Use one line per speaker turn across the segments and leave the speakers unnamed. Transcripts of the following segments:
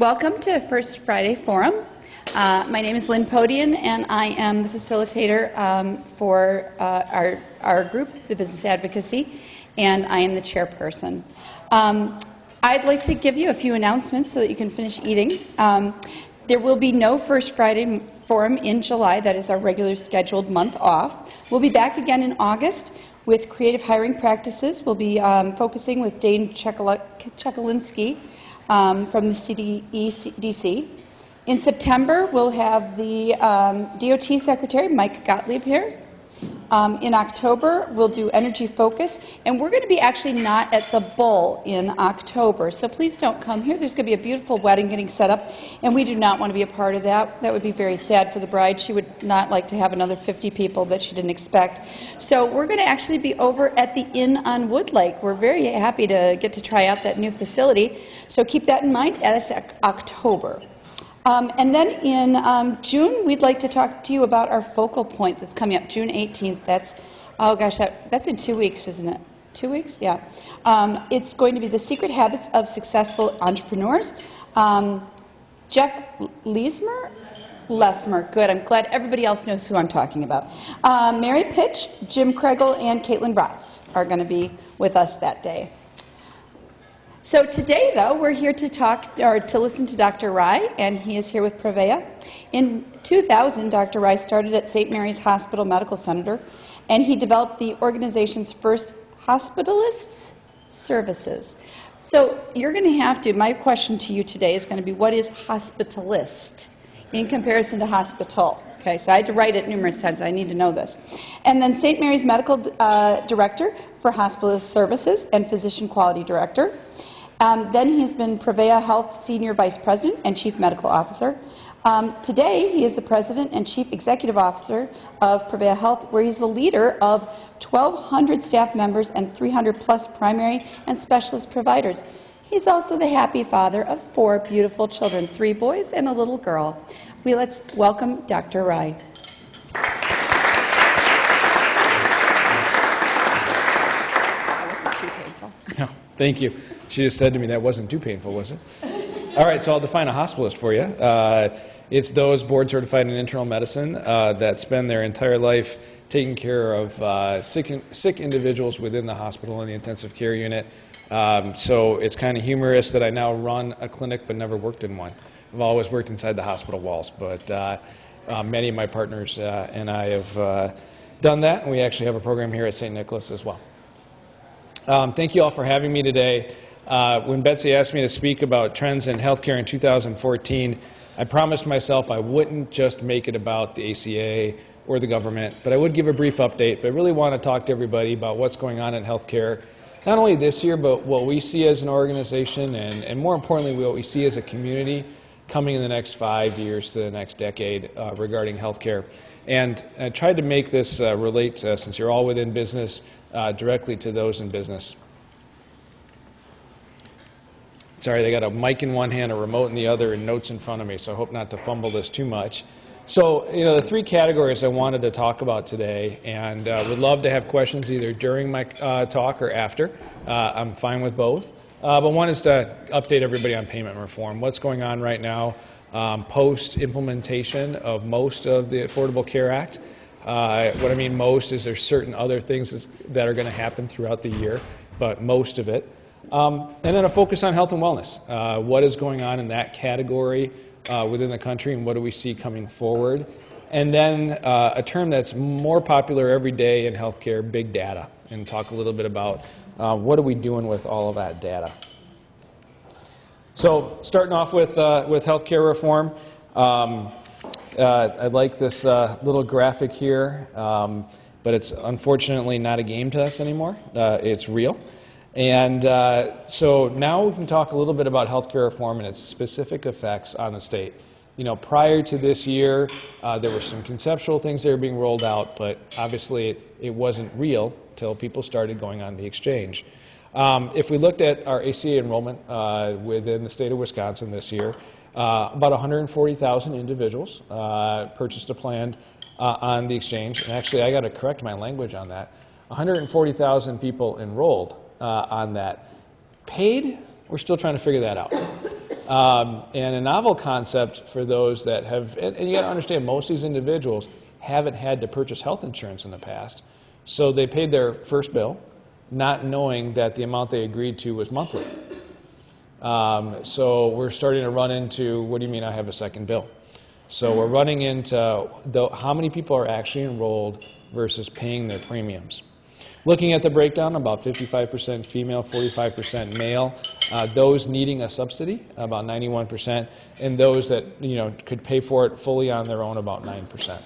Welcome to First Friday Forum. Uh, my name is Lynn Podian, and I am the facilitator um, for uh, our, our group, the Business Advocacy, and I am the chairperson. Um, I'd like to give you a few announcements so that you can finish eating. Um, there will be no First Friday Forum in July. That is our regular scheduled month off. We'll be back again in August with creative hiring practices. We'll be um, focusing with Dane Chekalinsky um, from the CDC. In September, we'll have the um, DOT Secretary, Mike Gottlieb, here. Um, in October, we'll do Energy Focus, and we're going to be actually not at the Bull in October, so please don't come here. There's going to be a beautiful wedding getting set up, and we do not want to be a part of that. That would be very sad for the bride. She would not like to have another 50 people that she didn't expect. So we're going to actually be over at the Inn on Wood Lake. We're very happy to get to try out that new facility, so keep that in mind. That's October. Um, and then in um, June, we'd like to talk to you about our focal point that's coming up, June 18th. That's, oh gosh, that, that's in two weeks, isn't it? Two weeks? Yeah. Um, it's going to be the secret habits of successful entrepreneurs. Um, Jeff Leesmer? Lesmer. Good. I'm glad everybody else knows who I'm talking about. Um, Mary Pitch, Jim Kregel, and Caitlin Bratz are going to be with us that day. So today, though, we're here to talk or to listen to Dr. Rai, and he is here with Prevea. In 2000, Dr. Rai started at St. Mary's Hospital Medical Center, and he developed the organization's first hospitalists services. So you're going to have to. My question to you today is going to be, what is hospitalist in comparison to hospital? Okay, so I had to write it numerous times. So I need to know this. And then St. Mary's Medical uh, Director for Hospitalist Services and Physician Quality Director. Um, then he's been Prevea Health Senior Vice President and Chief Medical Officer. Um, today, he is the President and Chief Executive Officer of Prevea Health, where he's the leader of 1,200 staff members and 300 plus primary and specialist providers. He's also the happy father of four beautiful children, three boys and a little girl. We let's welcome Dr. Rai.
That wasn't too painful. No, thank you. She just said to me that wasn't too painful, was it? All right, so I'll define a hospitalist for you. Uh, it's those board certified in internal medicine uh, that spend their entire life taking care of uh, sick, sick individuals within the hospital and the intensive care unit. Um, so it's kind of humorous that I now run a clinic but never worked in one. I've always worked inside the hospital walls, but uh, uh, many of my partners uh, and I have done that, and we actually have a program here at St. Nicholas as well. Um, thank you all for having me today. Uh, when Betsy asked me to speak about trends in healthcare in 2014, I promised myself I wouldn't just make it about the ACA or the government, but I would give a brief update. But I really want to talk to everybody about what's going on in healthcare, not only this year, but what we see as an organization, and, and more importantly, what we see as a community coming in the next five years to the next decade uh, regarding healthcare. And I tried to make this uh, relate, uh, since you're all within business, uh, directly to those in business. Sorry, they got a mic in one hand, a remote in the other, and notes in front of me, so I hope not to fumble this too much. So, you know, the three categories I wanted to talk about today, and uh, would love to have questions either during my uh, talk or after. Uh, I'm fine with both. Uh, but one is to update everybody on payment reform. What's going on right now um, post implementation of most of the Affordable Care Act? Uh, what I mean most is there's certain other things that are going to happen throughout the year, but most of it. Um, and then a focus on health and wellness. Uh, what is going on in that category uh, within the country and what do we see coming forward? And then uh, a term that's more popular every day in healthcare, big data, and talk a little bit about uh, what are we doing with all of that data. So starting off with, uh, with healthcare reform, um, uh, I like this little graphic here, um, but it's unfortunately not a game to us anymore. it's real. And uh, so now we can talk a little bit about healthcare reform and its specific effects on the state. You know, prior to this year, uh, there were some conceptual things that were being rolled out, but obviously it, it wasn't real until people started going on the exchange. Um, if we looked at our ACA enrollment uh, within the state of Wisconsin this year, uh, about 140,000 individuals uh, purchased a plan uh, on the exchange. And actually, I got to correct my language on that. 140,000 people enrolled uh, on that. Paid, we're still trying to figure that out. Um, and a novel concept for those that have, and, and you got to understand, most of these individuals haven't had to purchase health insurance in the past. So they paid their first bill, not knowing that the amount they agreed to was monthly. Um, so we're starting to run into what do you mean I have a second bill? So we're running into the, how many people are actually enrolled versus paying their premiums. Looking at the breakdown, about 55% female, 45% male. Uh, those needing a subsidy, about 91%, and those that you know could pay for it fully on their own, about 9%.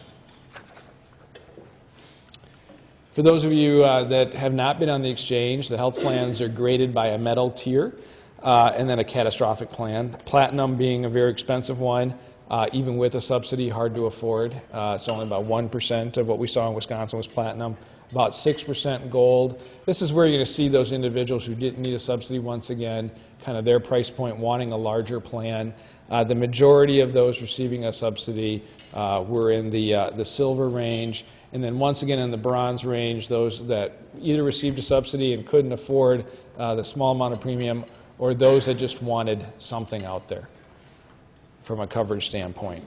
For those of you uh, that have not been on the exchange, the health plans are graded by a metal tier uh, and then a catastrophic plan. Platinum being a very expensive one, uh, even with a subsidy, hard to afford. Uh, it's only about 1% of what we saw in Wisconsin was platinum, about 6% gold. This is where you're going to see those individuals who didn't need a subsidy once again, kind of their price point, wanting a larger plan. Uh, the majority of those receiving a subsidy uh, were in the, uh, the silver range. And then once again in the bronze range, those that either received a subsidy and couldn't afford uh, the small amount of premium, or those that just wanted something out there from a coverage standpoint.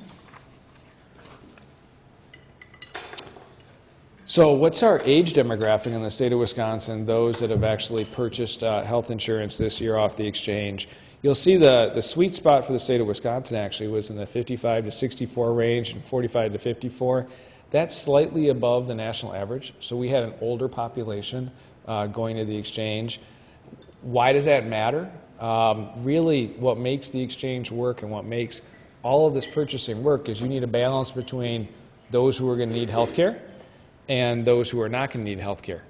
So, what's our age demographic in the state of Wisconsin? Those that have actually purchased uh, health insurance this year off the exchange. You'll see the, the sweet spot for the state of Wisconsin actually was in the 55 to 64 range and 45 to 54. That's slightly above the national average. So we had an older population uh, going to the exchange. Why does that matter? Um, really, what makes the exchange work and what makes all of this purchasing work is you need a balance between those who are going to need health care and those who are not going to need health care.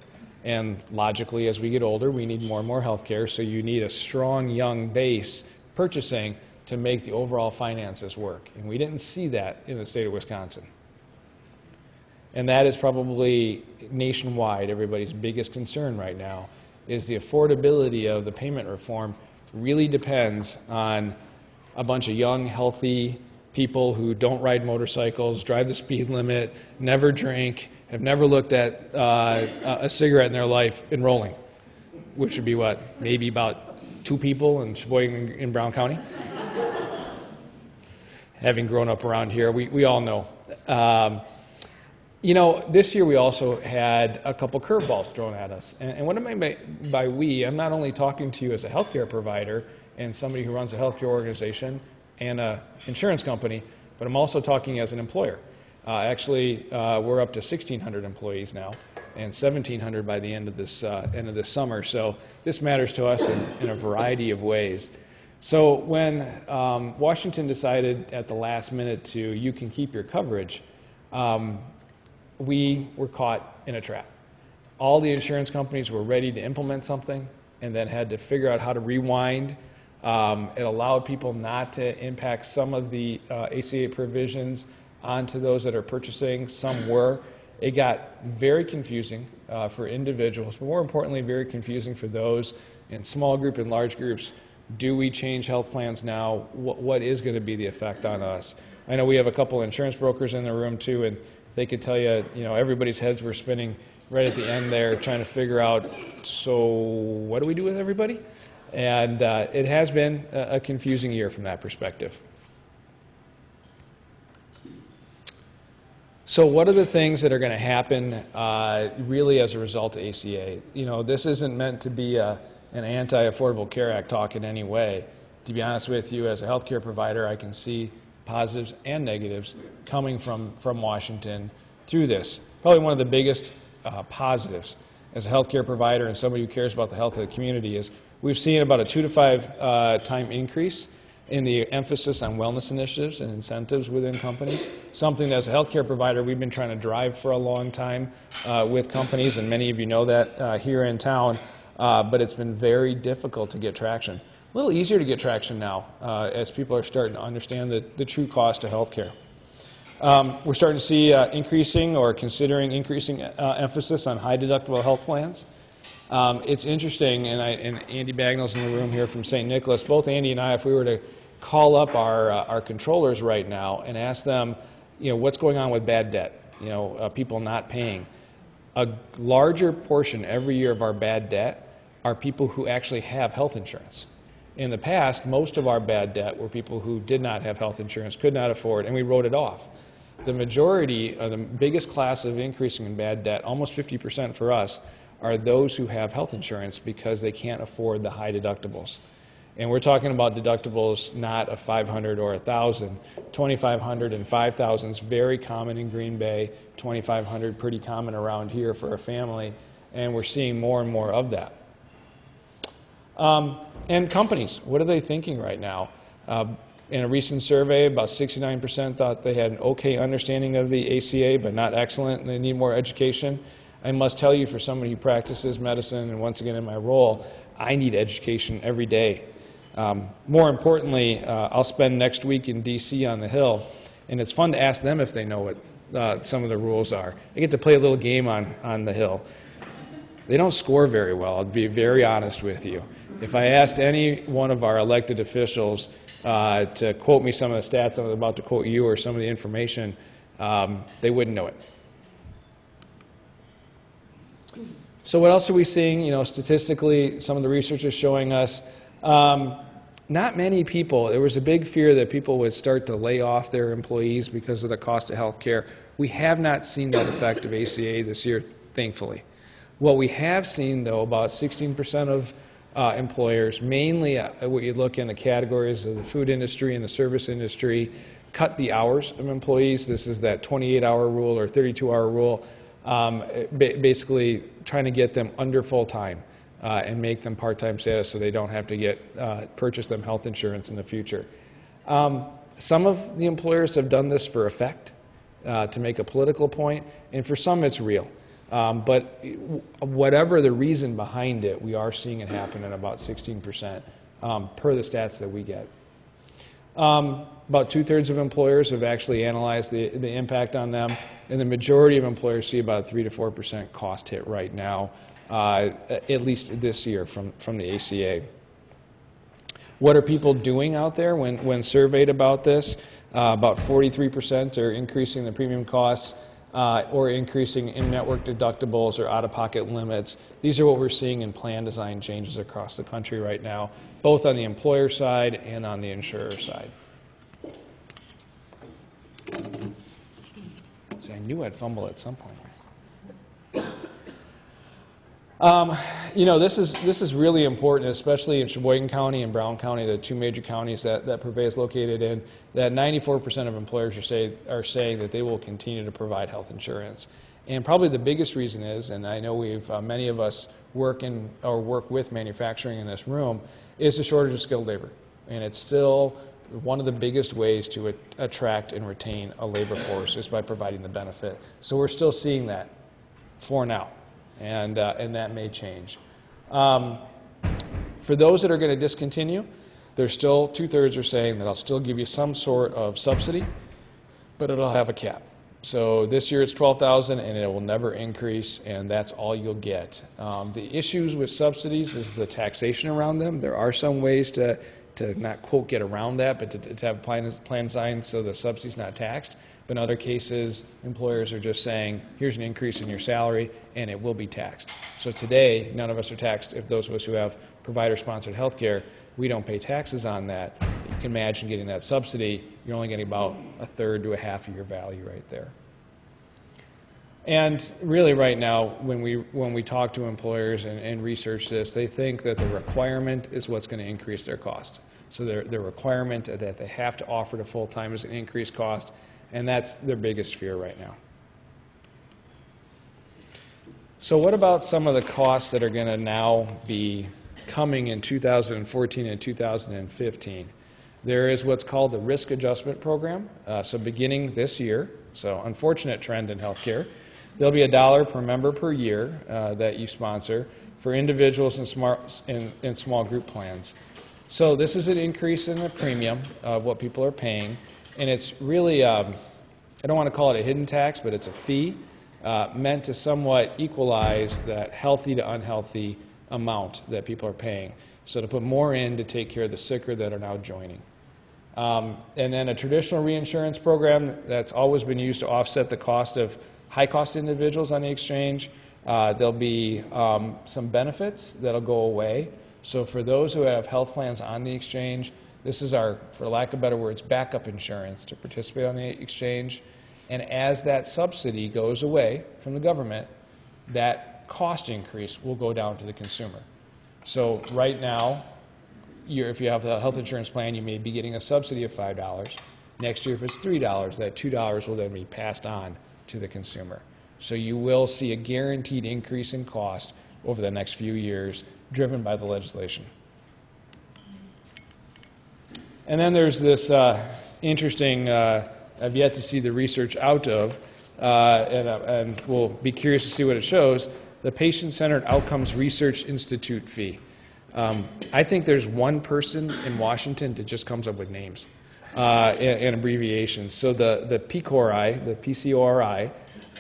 And logically, as we get older, we need more and more health care, so you need a strong young base purchasing to make the overall finances work. And we didn't see that in the state of Wisconsin. And that is probably nationwide everybody's biggest concern right now is the affordability of the payment reform really depends on a bunch of young, healthy people who don't ride motorcycles, drive the speed limit, never drink, have never looked at uh, a cigarette in their life enrolling, which would be what, maybe about two people in Sheboygan in Brown County? Having grown up around here, we, we all know. Um, you know, this year we also had a couple curveballs thrown at us. And, and what I mean by, by we, I'm not only talking to you as a healthcare provider and somebody who runs a healthcare organization and an insurance company, but I'm also talking as an employer. Uh, actually, uh, we're up to 1,600 employees now, and 1,700 by the end of this uh, end of this summer. So this matters to us in, in a variety of ways. So when um, Washington decided at the last minute to you can keep your coverage, um, we were caught in a trap. All the insurance companies were ready to implement something and then had to figure out how to rewind. Um, it allowed people not to impact some of the uh, ACA provisions onto those that are purchasing. Some were. It got very confusing uh, for individuals, but more importantly, very confusing for those in small group and large groups. Do we change health plans now? what, what is going to be the effect on us? I know we have a couple insurance brokers in the room too, and they could tell you, you know, everybody's heads were spinning right at the end there, trying to figure out, so what do we do with everybody? And uh, it has been a, a confusing year from that perspective. So, what are the things that are going to happen uh, really as a result of ACA? You know, this isn't meant to be a, an anti Affordable Care Act talk in any way. To be honest with you, as a healthcare provider, I can see positives and negatives coming from, from Washington through this. Probably one of the biggest uh, positives as a healthcare provider and somebody who cares about the health of the community is we've seen about a two to five uh, time increase in the emphasis on wellness initiatives and incentives within companies, something that as a healthcare provider we've been trying to drive for a long time uh, with companies, and many of you know that uh, here in town, uh, but it's been very difficult to get traction a little easier to get traction now uh, as people are starting to understand the, the true cost of healthcare. Um, we're starting to see uh, increasing or considering increasing uh, emphasis on high deductible health plans. Um, it's interesting, and, I, and, Andy Bagnall's in the room here from St. Nicholas. Both Andy and I, if we were to call up our, uh, our controllers right now and ask them, you know, what's going on with bad debt, you know, uh, people not paying, a larger portion every year of our bad debt are people who actually have health insurance. In the past, most of our bad debt were people who did not have health insurance, could not afford, and we wrote it off. The majority, the biggest class of increasing in bad debt, almost 50% for us, are those who have health insurance because they can't afford the high deductibles. And we're talking about deductibles not of 500 or a 1,000. 2,500 and 5,000 is very common in Green Bay. 2,500 pretty common around here for a family, and we're seeing more and more of that. Um, and companies, what are they thinking right now? Uh, in a recent survey, about 69% thought they had an okay understanding of the ACA, but not excellent, and they need more education. I must tell you, for somebody who practices medicine, and once again in my role, I need education every day. Um, more importantly, uh, I'll spend next week in D.C. on the Hill, and it's fun to ask them if they know what uh, some of the rules are. I get to play a little game on, on the Hill. They don't score very well, I'll be very honest with you. If I asked any one of our elected officials uh, to quote me some of the stats I'm about to quote you or some of the information, um, they wouldn't know it. So what else are we seeing? You know, statistically, some of the research is showing us um, not many people, there was a big fear that people would start to lay off their employees because of the cost of health care. We have not seen that effect of ACA this year, thankfully. What we have seen, though, about 16% of uh, employers, mainly uh, what you look in the categories of the food industry and the service industry, cut the hours of employees. This is that 28 hour rule or 32 hour rule, um, basically trying to get them under full time uh, and make them part-time status so they don't have to get uh, purchase them health insurance in the future. Um, some of the employers have done this for effect, uh, to make a political point, and for some it's real. Um, but whatever the reason behind it, we are seeing it happen at about 16% um, per the stats that we get. Um, about two-thirds of employers have actually analyzed the, the impact on them, and the majority of employers see about 3 to 4% cost hit right now uh, at least this year from, from the ACA. What are people doing out there when, when surveyed about this? Uh, about 43% are increasing the premium costs uh, or increasing in-network deductibles or out-of-pocket limits. These are what we're seeing in plan design changes across the country right now, both on the employer side and on the insurer side. I knew I'd fumble at some point. Um, you know, this is, this is really important, especially in Sheboygan County and Brown County, the two major counties that, that Prevea is located in, that 94% of employers are, say, are saying that they will continue to provide health insurance. And probably the biggest reason is, and I know we've, uh, many of us work in, or work with manufacturing in this room, is the shortage of skilled labor. And it's still one of the biggest ways to attract and retain a labor force is by providing the benefit. So we're still seeing that for now and, uh, and that may change. Um, for those that are going to discontinue, there's still two thirds are saying that I'll still give you some sort of subsidy, but it'll have a cap. So this year it's 12,000 and it will never increase and that's all you'll get. Um, the issues with subsidies is the taxation around them. There are some ways to, to not quote get around that, but to, to have a plan, plan signs so the subsidy's not taxed. But in other cases, employers are just saying, here's an increase in your salary, and it will be taxed. So today, none of us are taxed. If those of us who have provider-sponsored health care, we don't pay taxes on that. You can imagine getting that subsidy, you're only getting about a third to a half of your value right there. And really right now, when we, when we talk to employers and, and research this, they think that the requirement is what's going to increase their cost. So their, their requirement that they have to offer to full-time is an increased cost, and that's their biggest fear right now. So, what about some of the costs that are going to now be coming in 2014 and 2015? There is what's called the Risk Adjustment Program. Uh, so, beginning this year, so unfortunate trend in healthcare, there'll be a dollar per member per year uh, that you sponsor for individuals in, smart, in, in small group plans. So, this is an increase in the premium of what people are paying and it's really, um, I don't want to call it a hidden tax, but it's a fee uh, meant to somewhat equalize that healthy to unhealthy amount that people are paying. So to put more in to take care of the sicker that are now joining. Um, and then a traditional reinsurance program that's always been used to offset the cost of high cost individuals on the exchange. Uh, there'll be um, some benefits that'll go away. So for those who have health plans on the exchange, this is our, for lack of better words, backup insurance to participate on the exchange. And as that subsidy goes away from the government, that cost increase will go down to the consumer. So right now, if you have a health insurance plan, you may be getting a subsidy of $5. Next year, if it's $3, that $2 will then be passed on to the consumer. So you will see a guaranteed increase in cost over the next few years, driven by the legislation. And then there's this uh, interesting, uh, I've yet to see the research out of, uh, and, uh, and we'll be curious to see what it shows, the Patient Centered Outcomes Research Institute fee. Um, I think there's one person in Washington that just comes up with names uh, and, and abbreviations. So the, the PCORI, the PCORI,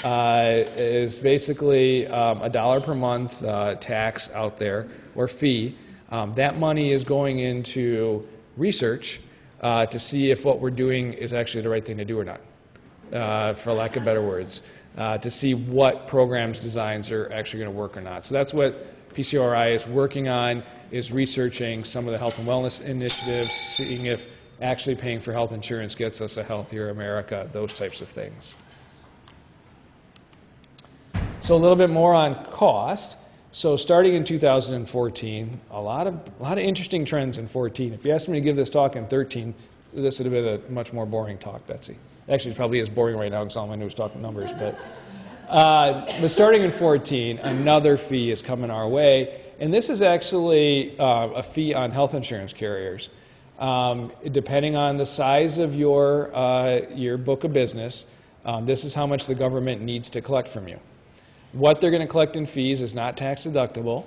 uh, is basically um, a dollar per month uh, tax out there or fee. Um, that money is going into research uh, to see if what we're doing is actually the right thing to do or not, uh, for lack of better words, to see what programs designs are actually going to work or not. So that's what PCORI is working on, is researching some of the health and wellness initiatives, seeing if actually paying for health insurance gets us a healthier America, those types of things. So a little bit more on cost. So starting in 2014, a lot of a lot of interesting trends in 14. If you asked me to give this talk in 13, this would have been a much more boring talk, Betsy. Actually, it's probably is boring right now because all I knew was talking numbers. But uh, but starting in 14, another fee is coming our way, and this is actually uh, a fee on health insurance carriers. Um, depending on the size of your uh, your book of business, um, this is how much the government needs to collect from you. What they're going to collect in fees is not tax deductible.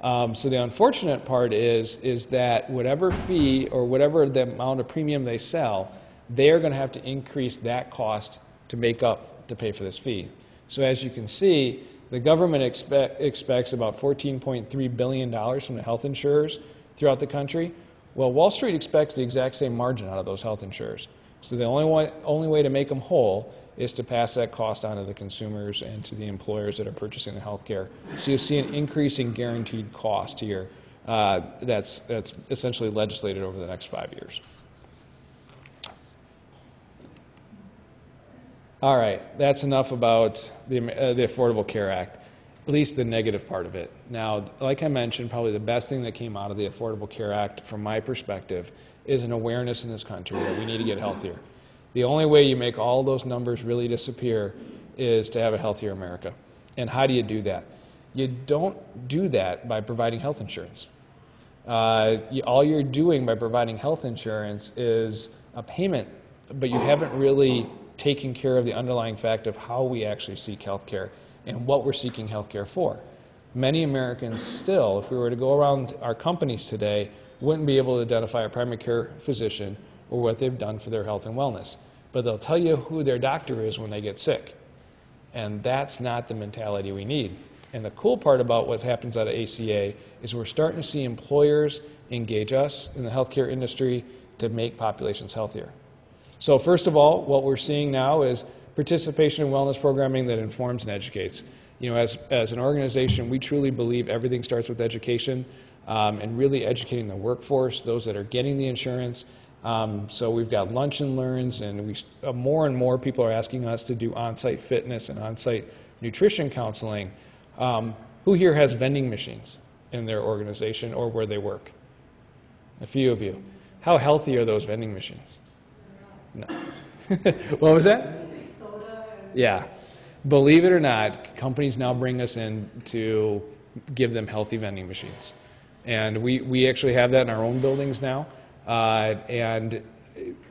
Um, so the unfortunate part is, is that whatever fee or whatever the amount of premium they sell, they are going to have to increase that cost to make up to pay for this fee. So as you can see, the government expect, expects about $14.3 billion from the health insurers throughout the country. Well, Wall Street expects the exact same margin out of those health insurers. So the only, one, only way to make them whole is to pass that cost on to the consumers and to the employers that are purchasing the health care. So you'll see an increasing guaranteed cost here uh, that's, that's essentially legislated over the next five years. All right, that's enough about the, uh, the Affordable Care Act, at least the negative part of it. Now, like I mentioned, probably the best thing that came out of the Affordable Care Act, from my perspective, is an awareness in this country that we need to get healthier. The only way you make all those numbers really disappear is to have a healthier America. And how do you do that? You don't do that by providing health insurance. Uh, you, all you're doing by providing health insurance is a payment, but you haven't really taken care of the underlying fact of how we actually seek health care and what we're seeking health care for. Many Americans still, if we were to go around our companies today, wouldn't be able to identify a primary care physician or what they've done for their health and wellness but they'll tell you who their doctor is when they get sick. And that's not the mentality we need. And the cool part about what happens out of ACA is we're starting to see employers engage us in the healthcare industry to make populations healthier. So, first of all, what we're seeing now is participation in wellness programming that informs and educates. You know, as, as an organization, we truly believe everything starts with education um, and really educating the workforce, those that are getting the insurance, um, so we've got lunch and learns, and we, uh, more and more people are asking us to do on-site fitness and on-site nutrition counseling. Um, who here has vending machines in their organization or where they work? A few of you. How healthy are those vending machines? No. what was that? Yeah. Believe it or not, companies now bring us in to give them healthy vending machines. And we, we actually have that in our own buildings now. Uh, and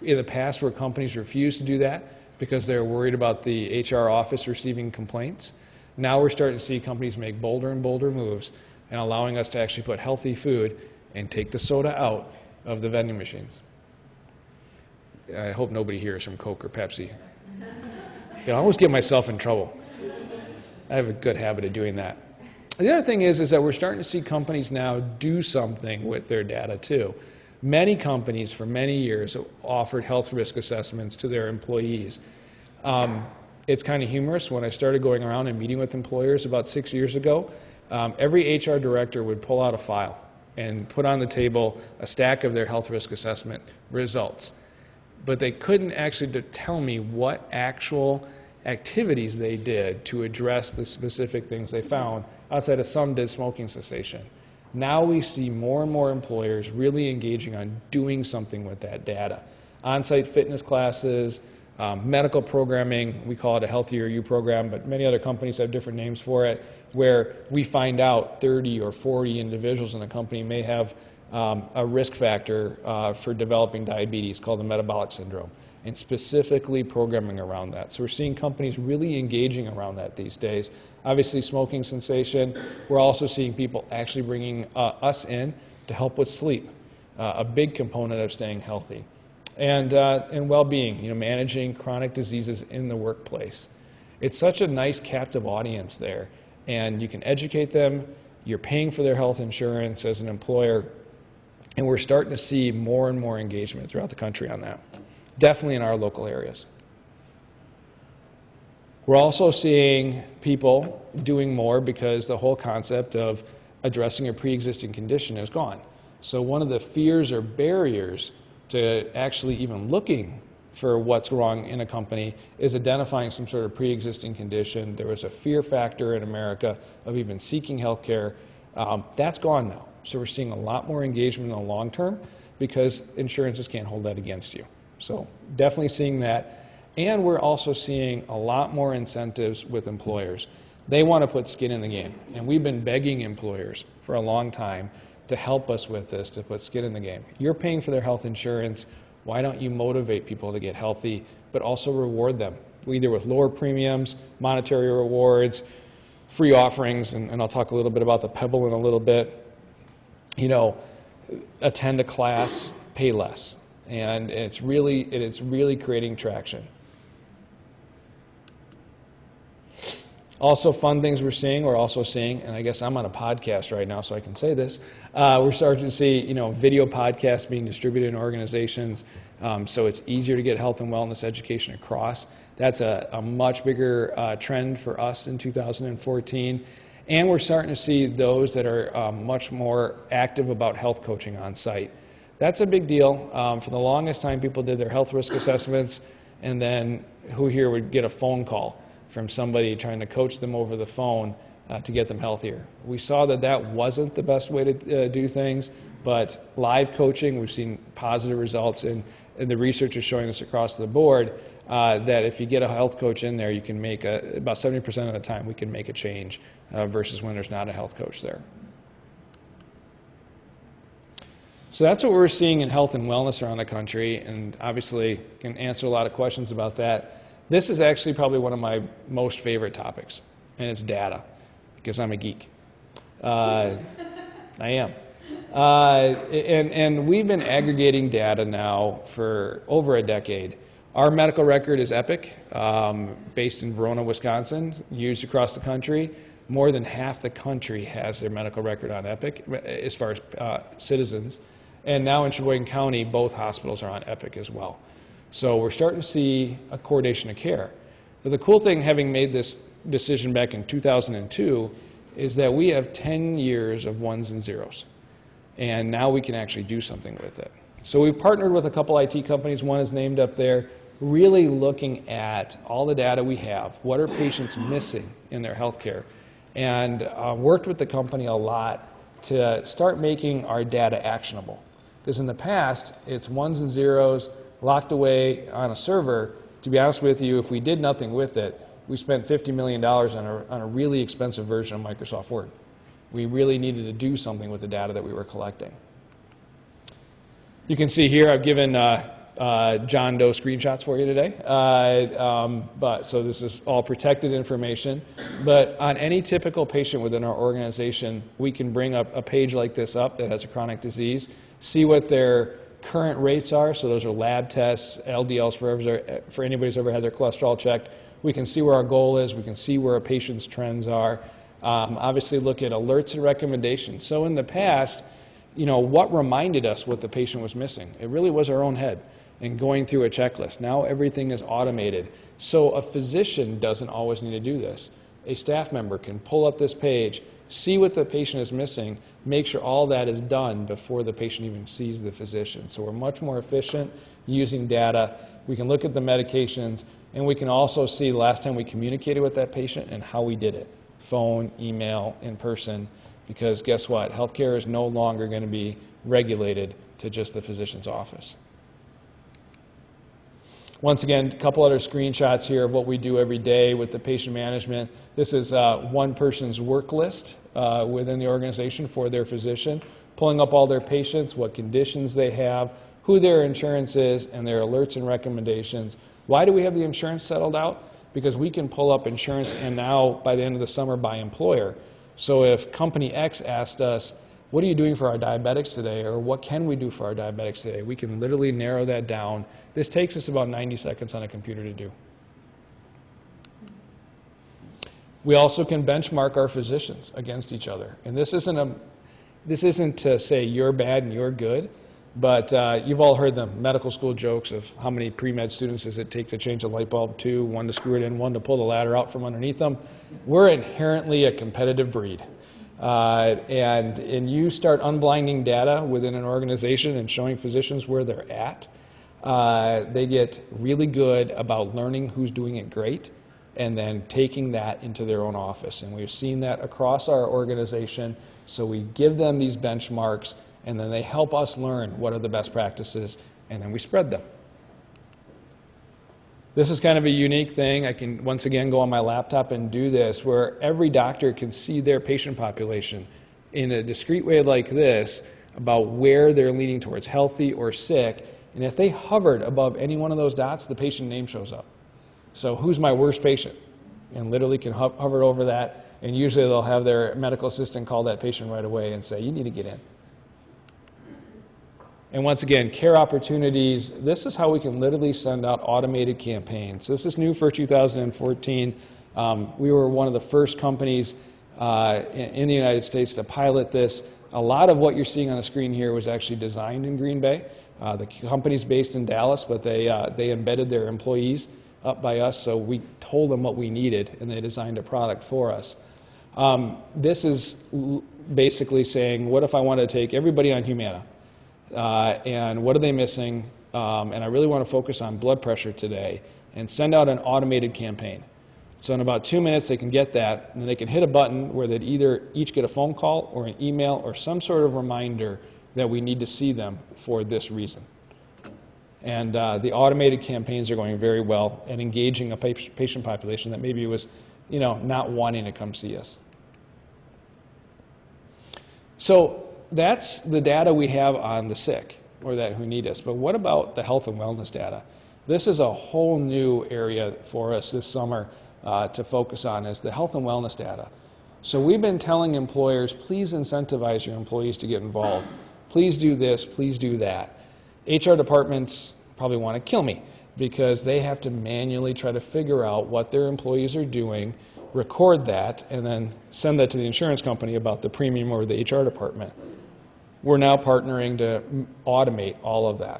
in the past, where companies refused to do that because they're worried about the HR office receiving complaints, now we're starting to see companies make bolder and bolder moves and allowing us to actually put healthy food and take the soda out of the vending machines. I hope nobody here is from Coke or Pepsi. I always get myself in trouble. I have a good habit of doing that. The other thing is, is that we're starting to see companies now do something with their data too. Many companies for many years offered health risk assessments to their employees. Um, it's kind of humorous. When I started going around and meeting with employers about six years ago, um, every HR director would pull out a file and put on the table a stack of their health risk assessment results. But they couldn't actually tell me what actual activities they did to address the specific things they found outside of some did smoking cessation. Now we see more and more employers really engaging on doing something with that data. On-site fitness classes, um, medical programming, we call it a Healthier You program, but many other companies have different names for it, where we find out 30 or 40 individuals in a company may have um, a risk factor uh, for developing diabetes called the metabolic syndrome, and specifically programming around that. So we're seeing companies really engaging around that these days. Obviously, smoking cessation. We're also seeing people actually bringing uh, us in to help with sleep, uh, a big component of staying healthy and, uh, and well-being, you know, managing chronic diseases in the workplace. It's such a nice captive audience there, and you can educate them. You're paying for their health insurance as an employer, and we're starting to see more and more engagement throughout the country on that, definitely in our local areas. We're also seeing people doing more because the whole concept of addressing a pre-existing condition is gone. So one of the fears or barriers to actually even looking for what's wrong in a company is identifying some sort of pre-existing condition. There was a fear factor in America of even seeking health care. Um, that's gone now. So we're seeing a lot more engagement in the long term because insurances can't hold that against you. So definitely seeing that. And we're also seeing a lot more incentives with employers. They want to put skin in the game. And we've been begging employers for a long time to help us with this, to put skin in the game. You're paying for their health insurance. Why don't you motivate people to get healthy, but also reward them, either with lower premiums, monetary rewards, free offerings, and, and I'll talk a little bit about the Pebble in a little bit. You know, attend a class, pay less. And it's really, it's really creating traction. Also, fun things we're seeing, we're also seeing, and I guess I'm on a podcast right now, so I can say this. Uh, we're starting to see, you know, video podcasts being distributed in organizations, um, so it's easier to get health and wellness education across. That's a, a much bigger uh, trend for us in 2014. And we're starting to see those that are um, much more active about health coaching on site. That's a big deal. Um, for the longest time, people did their health risk assessments, and then who here would get a phone call? from somebody trying to coach them over the phone uh, to get them healthier. We saw that that wasn't the best way to uh, do things, but live coaching, we've seen positive results, and, and the research is showing us across the board uh, that if you get a health coach in there, you can make a, about 70% of the time we can make a change uh, versus when there's not a health coach there. So that's what we're seeing in health and wellness around the country, and obviously can answer a lot of questions about that. This is actually probably one of my most favorite topics, and it's data, because I'm a geek. Uh, I am. Uh, and, and we've been aggregating data now for over a decade. Our medical record is Epic, um, based in Verona, Wisconsin, used across the country. More than half the country has their medical record on Epic as far as uh, citizens. And now in Sheboygan County, both hospitals are on Epic as well. So we're starting to see a coordination of care. But the cool thing, having made this decision back in 2002, is that we have 10 years of ones and zeros. And now we can actually do something with it. So we've partnered with a couple IT companies. One is named up there, really looking at all the data we have. What are patients missing in their health care? And uh, worked with the company a lot to start making our data actionable. Because in the past, it's ones and zeros, locked away on a server. To be honest with you, if we did nothing with it, we spent $50 million on a, on a really expensive version of Microsoft Word. We really needed to do something with the data that we were collecting. You can see here I've given uh, uh, John Doe screenshots for you today. Uh, um, but so this is all protected information. But on any typical patient within our organization, we can bring up a page like this up that has a chronic disease, see what their current rates are. So those are lab tests, LDLs for, for anybody who's ever had their cholesterol checked. We can see where our goal is. We can see where a patient's trends are. Um, obviously, look at alerts and recommendations. So in the past, you know, what reminded us what the patient was missing? It really was our own head and going through a checklist. Now everything is automated. So a physician doesn't always need to do this. a staff member can pull up this page, see what the patient is missing, make sure all that is done before the patient even sees the physician. So we're much more efficient using data. We can look at the medications, and we can also see last time we communicated with that patient and how we did it phone, email, in person. Because guess what? Healthcare is no longer going to be regulated to just the physician's office. Once again, a couple other screenshots here of what we do every day with the patient management. This is uh, one person's work list uh, within the organization for their physician, pulling up all their patients, what conditions they have, who their insurance is, and their alerts and recommendations. Why do we have the insurance settled out? Because we can pull up insurance and now, by the end of the summer, by employer. So if company X asked us, what are you doing for our diabetics today or what can we do for our diabetics today? We can literally narrow that down. This takes us about 90 seconds on a computer to do. We also can benchmark our physicians against each other. And this isn't a this isn't to say you're bad and you're good but uh, you've all heard the medical school jokes of how many pre-med students does it take to change a light bulb two one to screw it in one to pull the ladder out from underneath them. We're inherently a competitive breed uh, and, and you start unblinding data within an organization and showing physicians where they're at, uh, they get really good about learning who's doing it great and then taking that into their own office. And we've seen that across our organization. So we give them these benchmarks and then they help us learn what are the best practices and then we spread them. This is kind of a unique thing. I can once again go on my laptop and do this where every doctor can see their patient population in a discrete way like this about where they're leaning towards, healthy or sick. And if they hovered above any one of those dots, the patient name shows up. So who's my worst patient? And literally can hover over that. And usually they'll have their medical assistant call that patient right away and say, you need to get in. And once again, care opportunities. This is how we can literally send out automated campaigns. This is new for 2014. Um, we were one of the first companies uh, in the United States to pilot this. A lot of what you're seeing on the screen here was actually designed in Green Bay. Uh, the company's based in Dallas, but they, uh, they embedded their employees up by us, so we told them what we needed, and they designed a product for us. Um, this is basically saying, what if I want to take everybody on Humana? Uh, and what are they missing? Um, and I really want to focus on blood pressure today and send out an automated campaign. So in about two minutes, they can get that, and they can hit a button where they'd either each get a phone call or an email or some sort of reminder that we need to see them for this reason. And uh, the automated campaigns are going very well at engaging a patient population that maybe was, you know, not wanting to come see us. So that's the data we have on the sick or that who need us. But what about the health and wellness data? This is a whole new area for us this summer uh, to focus on is the health and wellness data. So we've been telling employers, please incentivize your employees to get involved. Please do this, please do that. HR departments probably want to kill me because they have to manually try to figure out what their employees are doing, record that, and then send that to the insurance company about the premium or the HR department we're now partnering to automate all of that.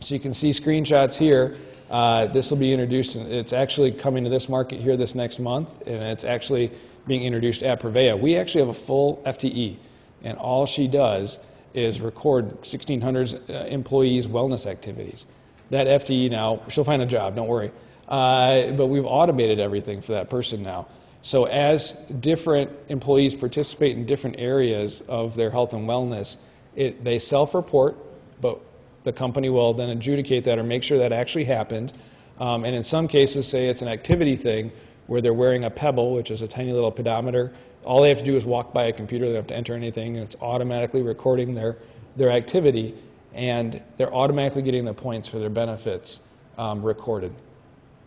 So you can see screenshots here. Uh, this will be introduced, it's actually coming to this market here this next month, and it's actually being introduced at Prevea. We actually have a full FTE, and all she does is record 1,600 uh, employees' wellness activities. That FTE now, she'll find a job, don't worry. Uh, but we've automated everything for that person now. So, as different employees participate in different areas of their health and wellness, it, they self report, but the company will then adjudicate that or make sure that actually happened. Um, and in some cases, say it's an activity thing where they're wearing a pebble, which is a tiny little pedometer. All they have to do is walk by a computer, they don't have to enter anything, and it's automatically recording their, their activity, and they're automatically getting the points for their benefits um, recorded.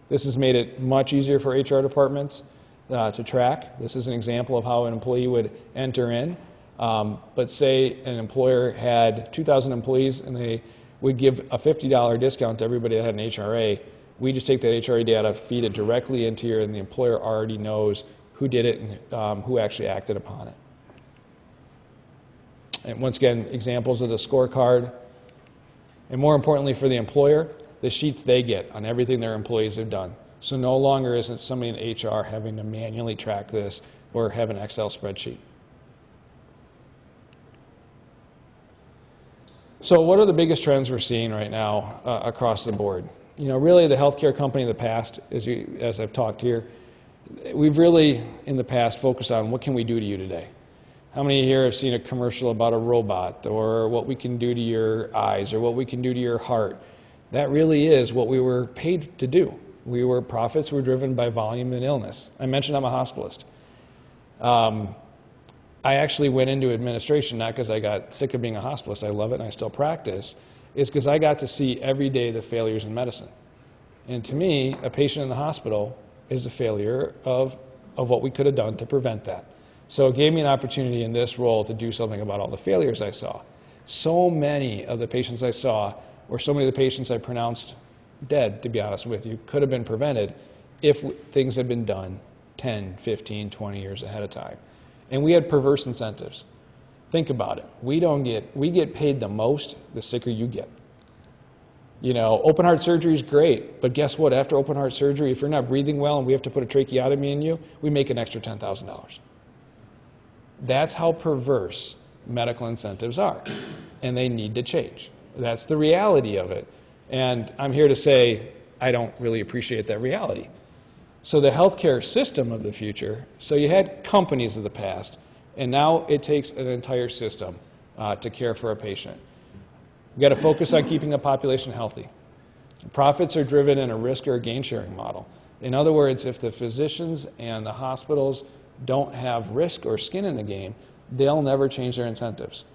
This has made it much easier for HR departments uh, to track. This is an example of how an employee would enter in. Um, but say an employer had 2,000 employees and they would give a $50 discount to everybody that had an HRA. We just take that HRA data, feed it directly into here, and the employer already knows who did it and um, who actually acted upon it. And once again, examples of the scorecard. And more importantly for the employer, the sheets they get on everything their employees have done. So no longer is it somebody in HR having to manually track this or have an Excel spreadsheet. So, what are the biggest trends we're seeing right now uh, across the board? You know, really, the healthcare company of the past, as, you, as I've talked here, we've really, in the past, focused on what can we do to you today? How many of you here have seen a commercial about a robot or what we can do to your eyes or what we can do to your heart? That really is what we were paid to do. We were profits were driven by volume and illness. I mentioned I'm a hospitalist. Um, I actually went into administration not because I got sick of being a hospitalist. I love it and I still practice. It's because I got to see every day the failures in medicine. And to me, a patient in the hospital is a failure of, of what we could have done to prevent that. So it gave me an opportunity in this role to do something about all the failures I saw. So many of the patients I saw, or so many of the patients I pronounced dead, to be honest with you, could have been prevented if things had been done 10, 15, 20 years ahead of time. And we had perverse incentives. Think about it. We don't get we get paid the most the sicker you get. You know, open heart surgery is great, but guess what? After open heart surgery, if you're not breathing well and we have to put a tracheotomy in you, we make an extra $10,000. That's how perverse medical incentives are, and they need to change. That's the reality of it. And I'm here to say I don't really appreciate that reality. So, the healthcare system of the future, so you had companies of the past, and now it takes an entire system uh, to care for a patient. We've got to focus on keeping a population healthy. Profits are driven in a risk or a gain sharing model. In other words, if the physicians and the hospitals don't have risk or skin in the game, they'll never change their incentives.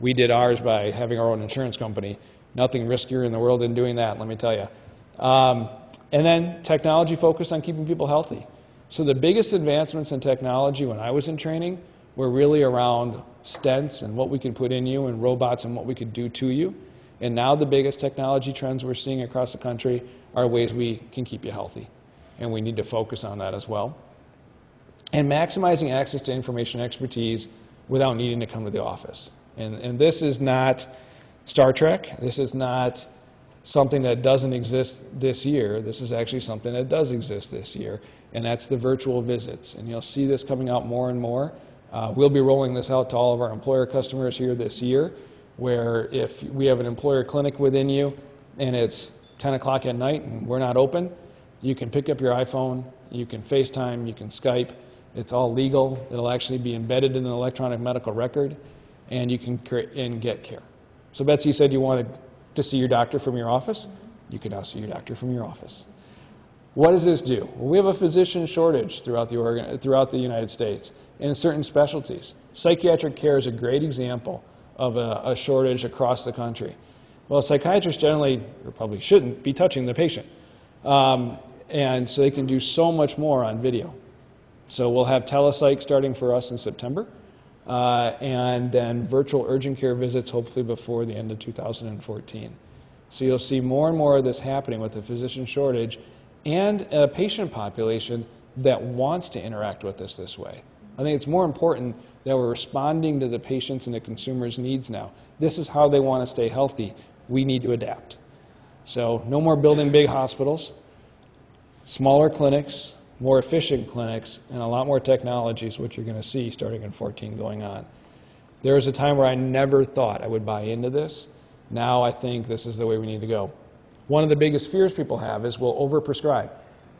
We did ours by having our own insurance company. Nothing riskier in the world than doing that, let me tell you. Um, and then technology focused on keeping people healthy. So the biggest advancements in technology when I was in training were really around stents and what we could put in you and robots and what we could do to you. And now the biggest technology trends we're seeing across the country are ways we can keep you healthy. And we need to focus on that as well. And maximizing access to information expertise without needing to come to the office. And, and this is not Star Trek. This is not something that doesn't exist this year. This is actually something that does exist this year, and that's the virtual visits. And you'll see this coming out more and more. Uh, we'll be rolling this out to all of our employer customers here this year, where if we have an employer clinic within you and it's 10 o'clock at night and we're not open, you can pick up your iPhone, you can FaceTime, you can Skype. It's all legal. It'll actually be embedded in an electronic medical record, and you can and get care. So Betsy said you wanted to see your doctor from your office. You can now see your doctor from your office. What does this do? Well, we have a physician shortage throughout the, organ, throughout the United States in certain specialties. Psychiatric care is a great example of a, a shortage across the country. Well, psychiatrists generally, or probably shouldn't, be touching the patient. Um, and so they can do so much more on video. So we'll have telepsych starting for us in September, uh, and then virtual urgent care visits hopefully before the end of 2014. So you'll see more and more of this happening with the physician shortage and a patient population that wants to interact with us this way. I think it's more important that we're responding to the patients and the consumers' needs now. This is how they want to stay healthy. We need to adapt. So, no more building big hospitals, smaller clinics, more efficient clinics, and a lot more technologies, which you're going to see starting in 14 going on. There was a time where I never thought I would buy into this. Now I think this is the way we need to go. One of the biggest fears people have is we'll overprescribe.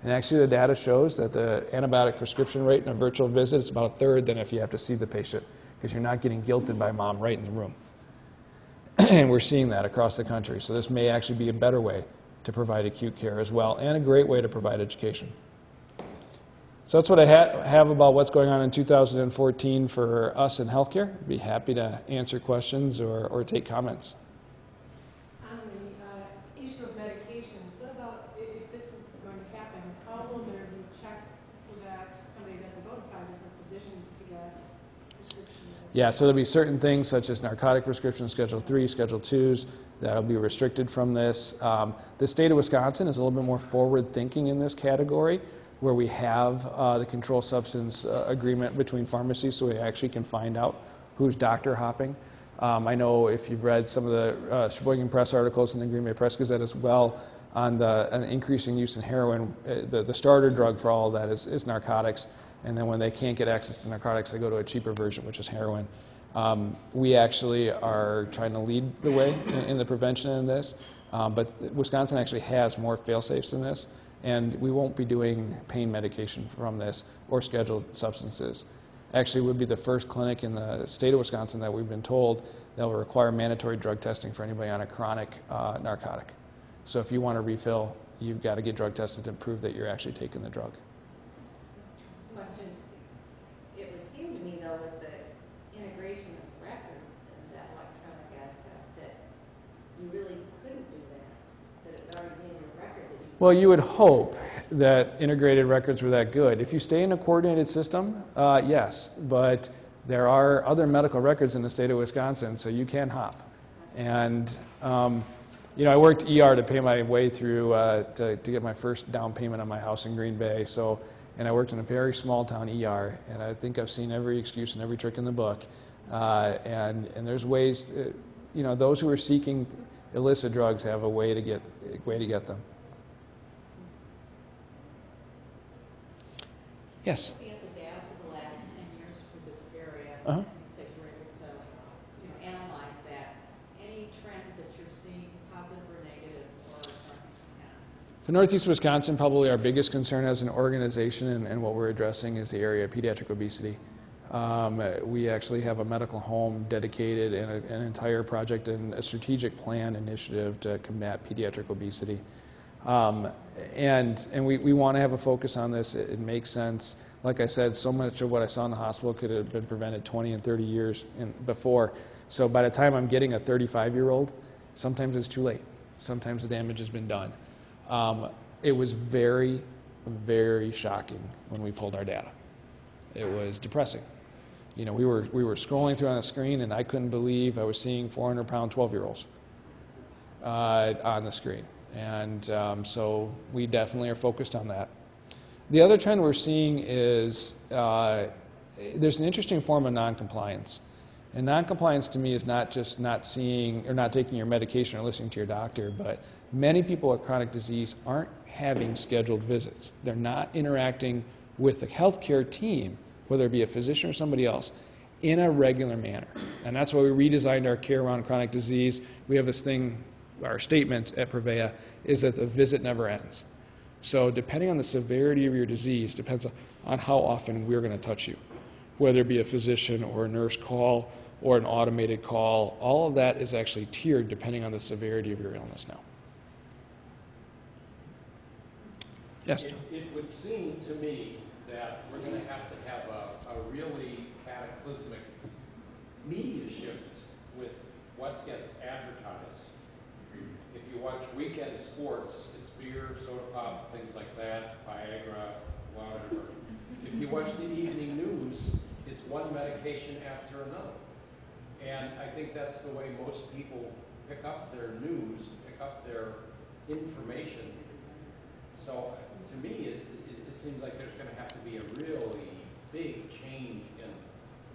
And actually, the data shows that the antibiotic prescription rate in a virtual visit is about a third than if you have to see the patient because you're not getting guilted by mom right in the room. and we're seeing that across the country. So, this may actually be a better way to provide acute care as well and a great way to provide education. So, that's what I ha- have about what's going on in 2014 for us in healthcare. I'd be happy to answer questions or, or take comments.
On the issue of medications, what about if this is going to happen, how will there be checks so that somebody doesn't vote for different positions to get prescriptions?
Yeah, so there'll be certain things such as narcotic prescriptions, Schedule 3, Schedule 2s, that'll be restricted from this. Um, the state of Wisconsin is a little bit more forward thinking in this category, where we have uh, the control substance uh, agreement between pharmacies so we actually can find out who's doctor hopping. Um, I know if you've read some of the uh, Sheboygan Press articles and the Green Bay Press Gazette as well, on the an increasing use in heroin. Uh, The, the starter drug for all of that is, is narcotics. And then when they can't get access to narcotics, they go to a cheaper version, which is heroin. Um, we actually are trying to lead the way in, in the prevention in this, um, but Wisconsin actually has more fail-safes than this, and we won't be doing pain medication from this or scheduled substances. Actually, would be the first clinic in the state of Wisconsin that we've been told that will require mandatory drug testing for anybody on a chronic uh, narcotic. So if you want to refill, you've got to get drug tested to prove that you're actually taking the drug.
Question, it would seem to me though with the integration of records and that electronic aspect, that you really couldn't do that, that it would already be in your record that you.
Well, you would hope that integrated records were that good. If you stay in a coordinated system, uh, yes, but there are other medical records in the state of Wisconsin, so you can hop. And, um, you know, I worked ER to pay my way through, uh, to, to get my first down payment on my house in Green Bay, so, and I worked in a very small town ER, and I think I've seen every excuse and every trick in the book. Uh, and, and there's ways, to, you know, those who are seeking illicit drugs have a way to get, a way to get them. Yes.
Looking at the data for the last ten years for this area,
Uh-huh.
you said you were able to, you know, analyze that. Any trends that you're seeing, positive or negative for Northeast Wisconsin?
For Northeast Wisconsin, probably our biggest concern as an organization and, and what we're addressing is the area of pediatric obesity. Um, we actually have a medical home dedicated and a, an entire project and a strategic plan initiative to combat pediatric obesity. Um, and and we, we want to have a focus on this. It, it makes sense. Like I said, so much of what I saw in the hospital could have been prevented 20 and 30 years in, before. So by the time I'm getting a 35 year old, sometimes it's too late. Sometimes the damage has been done. Um, it was very, very shocking when we pulled our data. It was depressing. You know, we were, we were scrolling through on a screen, and I couldn't believe I was seeing 400 pound 12 year olds uh, on the screen. And um, so we definitely are focused on that. The other trend we're seeing is uh, there's an interesting form of noncompliance. And noncompliance to me is not just not seeing or not taking your medication or listening to your doctor, but many people with chronic disease aren't having scheduled visits. They're not interacting with the healthcare team, whether it be a physician or somebody else, in a regular manner. And that's why we redesigned our care around chronic disease. We have this thing, our statement at Prevea is that the visit never ends. So depending on the severity of your disease, depends on how often we're going to touch you, whether it be a physician or a nurse call or an automated call. All of that is actually tiered depending on the severity of your illness now. Yes,
It,
John?
it would seem to me that we're gonna have to have a, a really cataclysmic media shift with what gets advertised. Watch weekend sports, it's beer, soda pop, things like that, Viagra, whatever. If you watch the evening news, it's one medication after another. And I think that's the way most people pick up their news, pick up their information. So to me, it, it, it seems like there's gonna have to be a really big change in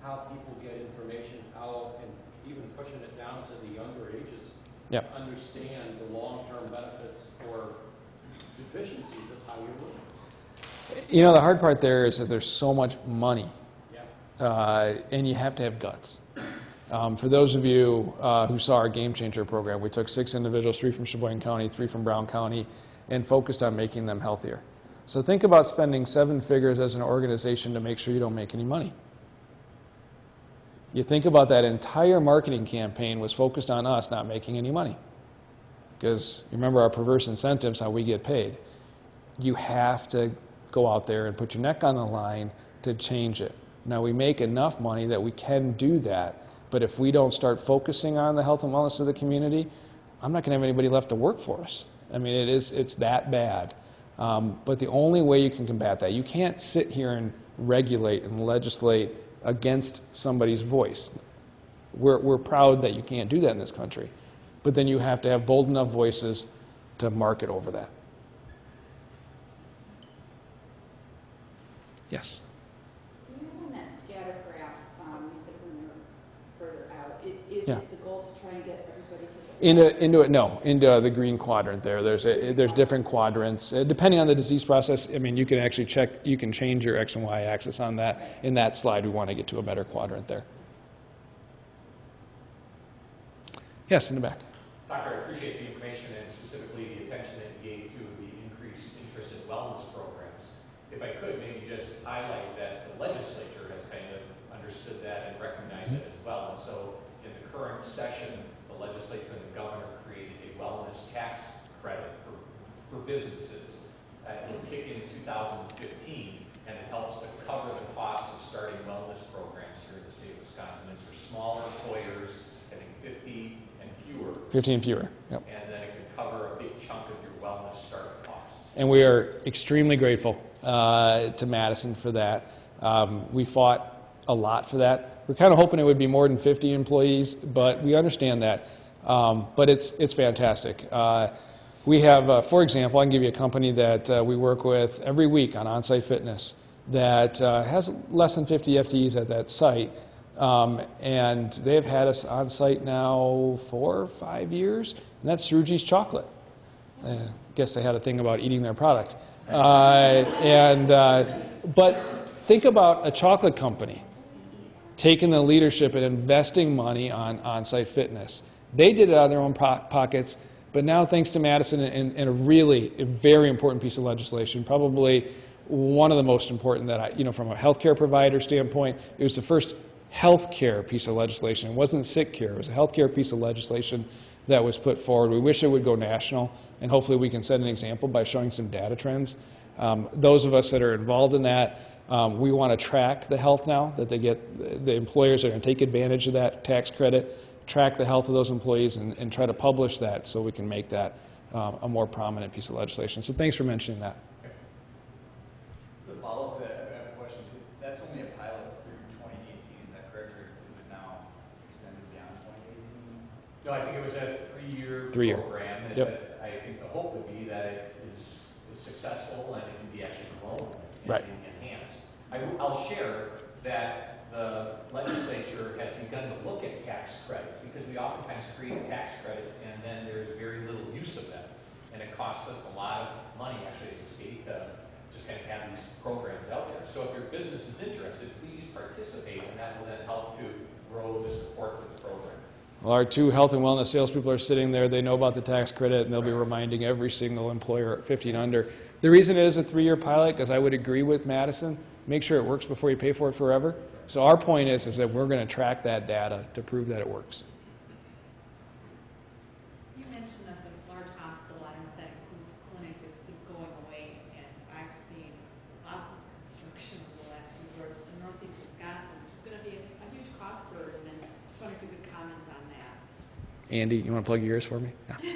how people get information, how, and even pushing it down to the younger ages.
Yeah.
Understand the long-term benefits or deficiencies of how you're living.
You know, the hard part there is that there's so much money,
Yeah.
uh, and you have to have guts. Um, for those of you uh, who saw our Game Changer program, we took six individuals, three from Sheboygan County, three from Brown County, and focused on making them healthier. So think about spending seven figures as an organization to make sure you don't make any money. You think about that entire marketing campaign was focused on us not making any money. Because remember our perverse incentives, how we get paid. You have to go out there and put your neck on the line to change it. Now, we make enough money that we can do that, but if we don't start focusing on the health and wellness of the community, I'm not going to have anybody left to work for us. I mean, it is, it's that bad. Um, but the only way you can combat that, you can't sit here and regulate and legislate against somebody's voice. We're, we're proud that you can't do that in this country. But then you have to have bold enough voices to market over that. Yes.
On that scatter graph, um, you said when they're further out, i- is Is
Yeah.
it the try and get everybody to the
Into, into it, no, into the green quadrant there. There's, a, there's different quadrants. Uh, Depending on the disease process, I mean, you can actually check, you can change your X and Y axis on that. In that slide, we want to get to a better quadrant there. Yes, in the back.
Doctor, I appreciate the information and specifically the attention that you gave to the increased interest in wellness programs. If I could, maybe just highlight that the legislature has kind of understood that and recognized it as well. And so in the current session, the legislature and the governor created a wellness tax credit for, for businesses. Uh, It'll kick in in 2015, and it helps to cover the cost of starting wellness programs here in the state of Wisconsin. It's for smaller employers, I think 50 and fewer,
15 fewer. Yep.
and then it can cover a big chunk of your wellness startup costs.
And we are extremely grateful uh, to Madison for that. Um, we fought a lot for that. We're kind of hoping it would be more than 50 employees, but we understand that. Um, but it's, it's fantastic. Uh, we have, uh, for example, I can give you a company that uh, we work with every week on on-site fitness that uh, has less than 50 FTEs at that site. Um, and they've had us on site now for five years, and that's Seroogy's Chocolate. I guess they had a thing about eating their product. Uh, and, uh, but think about a chocolate company taking the leadership and investing money on on-site fitness. They did it out of their own po- pockets, but now thanks to Madison and, and a really a very important piece of legislation, probably one of the most important that I, you know, from a healthcare provider standpoint, it was the first healthcare piece of legislation. It wasn't sick care; it was a healthcare piece of legislation that was put forward. We wish it would go national, and hopefully we can set an example by showing some data trends. Um, those of us that are involved in that, um, we want to track the health now that they get. The employers are going to take advantage of that tax credit, track the health of those employees, and, and try to publish that so we can make that um, a more prominent piece of legislation. So thanks for mentioning that.
To follow up that, I have a question. That's only a pilot through 2018, is that correct, or is it now extended beyond 2018?
No, I think it was a three-year
Three-year.
program. and
Yep.
that I think the hope would be that it is is successful and it can be actually grown and
Right.
I will- I'll share that the legislature has begun to look at tax credits because we oftentimes create tax credits and then there's very little use of them. And it costs us a lot of money actually as a state to just kind of have these programs out there. So if your business is interested, please participate and that will then help to grow the support for the program.
Well, our two health and wellness salespeople are sitting there. They know about the tax credit, and they'll be reminding every single employer at 50 and under. The reason it is a three-year pilot, because I would agree with Madison, make sure it works before you pay for it forever. So our point is, is that we're going to track that data to prove that it works.
You mentioned that the large hospital, I don't know if that includes clinic, is, is going away, and I've seen lots of construction over the last few years in northeast Wisconsin, which is gonna be a, a huge cost burden, and just wonder if you could comment on that.
Andy, you want to plug your ears for me? Yeah.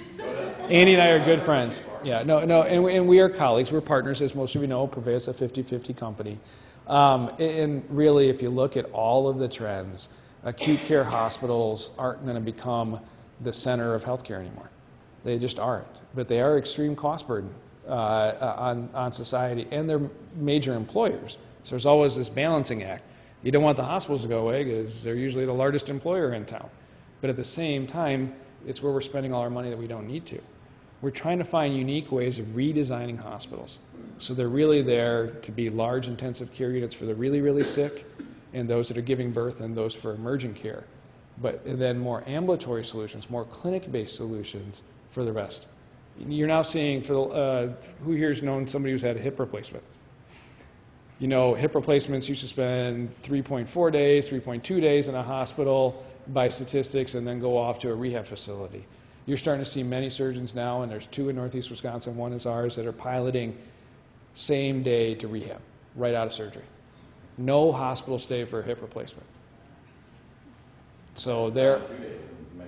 Andy and I are good friends. Yeah, no, no, and we, and we are colleagues. We're partners, as most of you know. Prevea is a 50-50 company. Um, and really, if you look at all of the trends, acute care hospitals aren't going to become the center of healthcare anymore. They just aren't. But they are extreme cost burden uh, on, on society, and they're major employers. So there's always this balancing act. You don't want the hospitals to go away because they're usually the largest employer in town. But at the same time, it's where we're spending all our money that we don't need to. We're trying to find unique ways of redesigning hospitals. So they're really there to be large intensive care units for the really, really sick and those that are giving birth and those for emergent care. But then more ambulatory solutions, more clinic based solutions for the rest. You're now seeing, for the, uh, who here's known somebody who's had a hip replacement? You know, hip replacements used to spend 3.4 days, 3.2 days in a hospital by statistics and then go off to a rehab facility. You're starting to see many surgeons now, and there's two in Northeast Wisconsin, one is ours, that are piloting same day to rehab, right out of surgery. No hospital stay for a hip replacement. So there,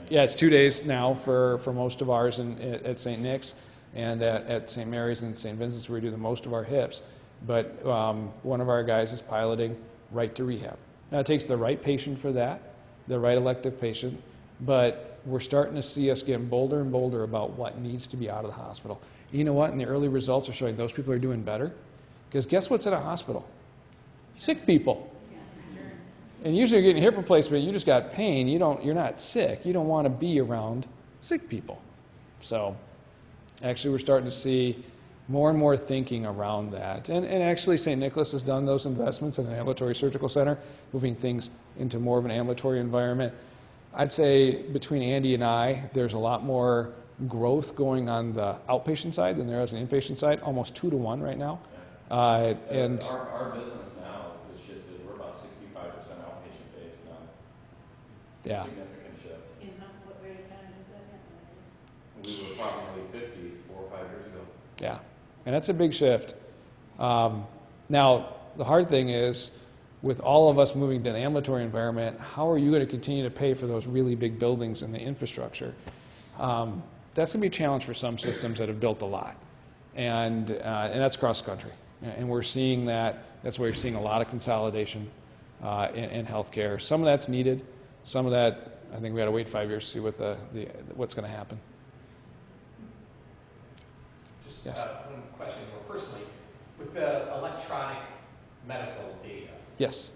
yeah, it's two days now for, for most of ours in, at, at St. Nick's and at, at St. Mary's and St. Vincent's, where we do the most of our hips. But um, one of our guys is piloting right to rehab. Now, it takes the right patient for that, the right elective patient, but we're starting to see us getting bolder and bolder about what needs to be out of the hospital. You know what? And the early results are showing those people are doing better. Because guess what's in a hospital? Sick people. And usually you're getting hip replacement, you just got pain, you don't, you're not sick. You don't want to be around sick people. So actually we're starting to see more and more thinking around that. And, and actually St. Nicholas has done those investments in an ambulatory surgical center, moving things into more of an ambulatory environment. I'd say between Andy and I, there's a lot more growth going on the outpatient side than there is on the inpatient side, almost two to one right now. Uh, and
Our, our business now has shifted, we're about sixty-five percent outpatient based now.
yeah.
Significant shift.
In how, what rate of time is that?
We were probably 50 four or five years ago.
Yeah, and that's a big shift. Um, now, the hard thing is, with all of us moving to an ambulatory environment, how are you going to continue to pay for those really big buildings and the infrastructure? Um, that's going to be a challenge for some systems that have built a lot, and uh, and that's cross country. And we're seeing that. That's why you're seeing a lot of consolidation uh, in, in healthcare. Some of that's needed. Some of that, I think we got to wait five years to see what the, the what's going to happen.
Just
Yes.
uh, one question more personally. With the electronic medical data,
Yes.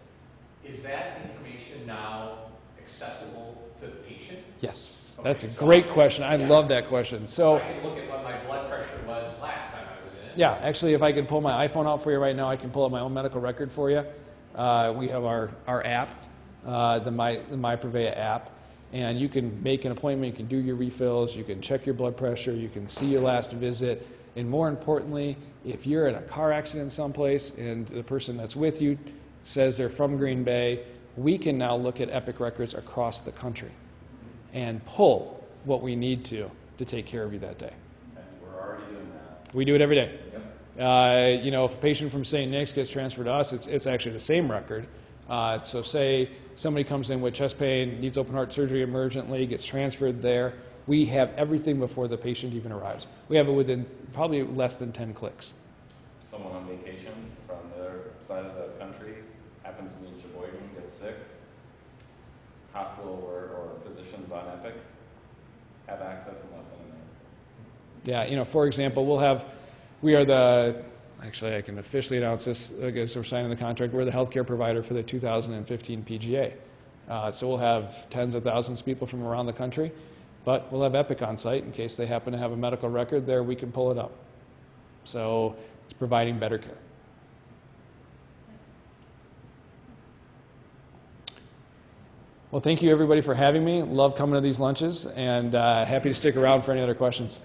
is that information now accessible to the patient?
Yes, that's a great question. I love that question. So,
I can look at what my blood pressure was last time I was in it.
yeah, actually, if I could pull my iPhone out for you right now, I can pull up my own medical record for you. Uh, we have our, our app, uh, the My the MyPrevea app, and you can make an appointment. You can do your refills. You can check your blood pressure. You can see your last visit, and more importantly, if you're in a car accident someplace and the person that's with you says they're from Green Bay, we can now look at Epic records across the country and pull what we need to to take care of you that day.
And we're already doing that.
We do it every day. Uh, you know, if a patient from St. Nick's gets transferred to us, it's, it's actually the same record. Uh, so, say somebody comes in with chest pain, needs open heart surgery emergently, gets transferred there. We have everything before the patient even arrives. We have it within probably less than 10 clicks.
Someone on vacation from the other side of the country happens to be in Sheboygan, gets sick. Hospital or, or physicians on Epic have access in less than a minute.
Yeah, you know, for example, we'll have, we are the, actually, I can officially announce this because we're signing the contract. We're the healthcare provider for the 2015 PGA. Uh, so we'll have tens of thousands of people from around the country, but we'll have Epic on site in case they happen to have a medical record there, we can pull it up. So it's providing better care. Well, thank you everybody for having me. Love coming to these lunches and uh, happy to stick around for any other questions.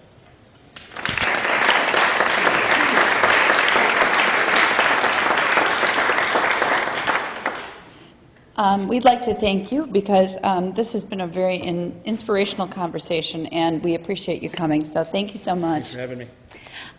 Um, we'd like to thank you because um, this has been a very in, inspirational conversation, and we appreciate you coming. So, thank you so much.
Thanks for having me.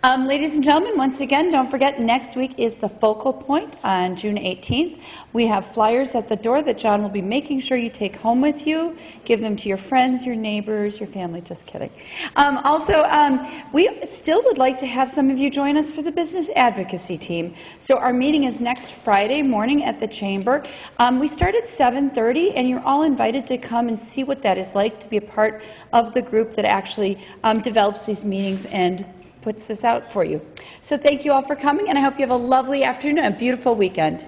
Um, ladies and gentlemen, once again, don't forget next week is the focal point on June 18th. We have flyers at the door that John will be making sure you take home with you. Give them to your friends, your neighbors, your family. Just kidding. Um, also, um, we still would like to have some of you join us for the business advocacy team. So our meeting is next Friday morning at the chamber. Um, we start at 7:30, and you're all invited to come and see what that is like to be a part of the group that actually um, develops these meetings and puts this out for you. So thank you all for coming, and I hope you have a lovely afternoon, a beautiful weekend.